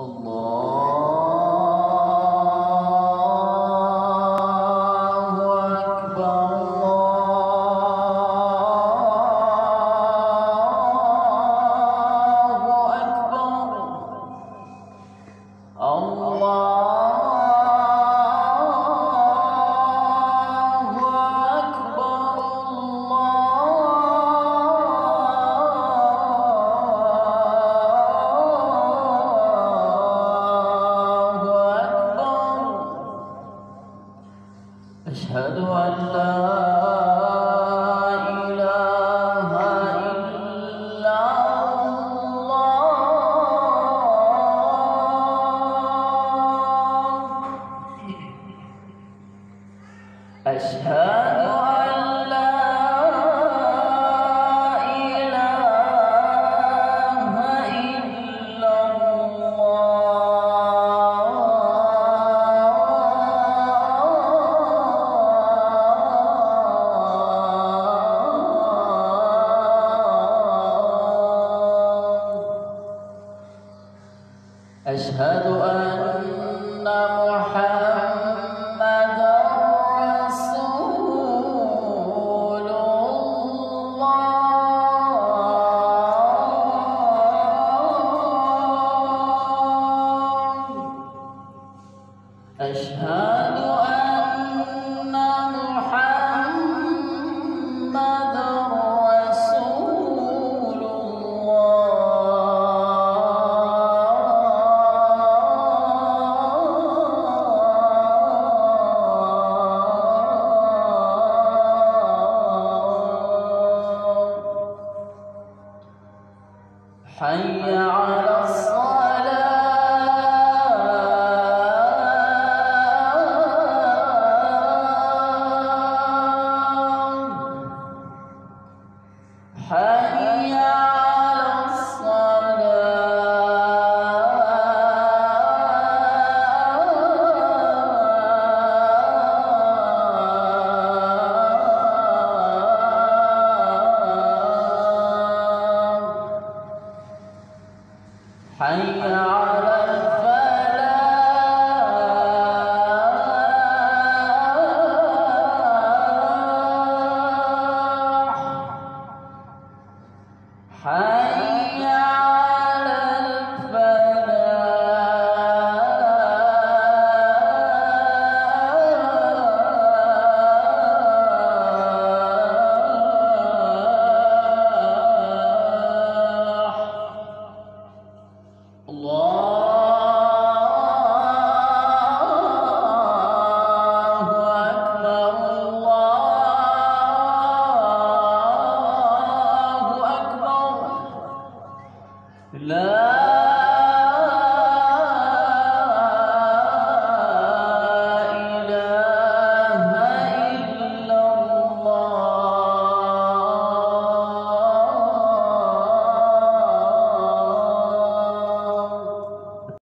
أشهد أن لا أشهد أن محمدا رسول الله. أشهد حي على الصلاة حي على الفلاح. حي 来。